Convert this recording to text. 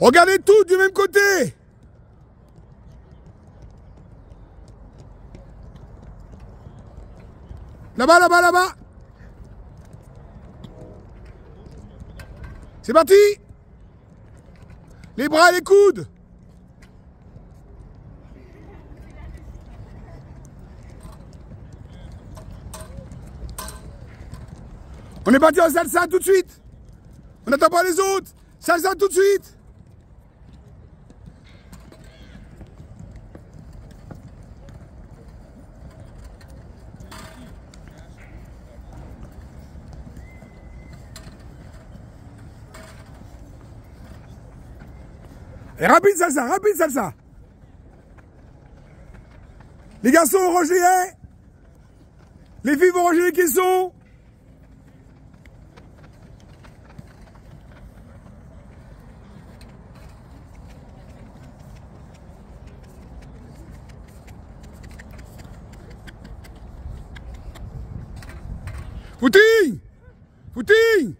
Regardez tout du même côté. Là-bas, là-bas, là-bas. C'est parti. Les bras les coudes. On est parti en salsa tout de suite. On n'attend pas les autres. Salsa tout de suite rapide salsa, rapide salsa. Les garçons vont ranger les Les filles vont ranger les caissons. Footing Footing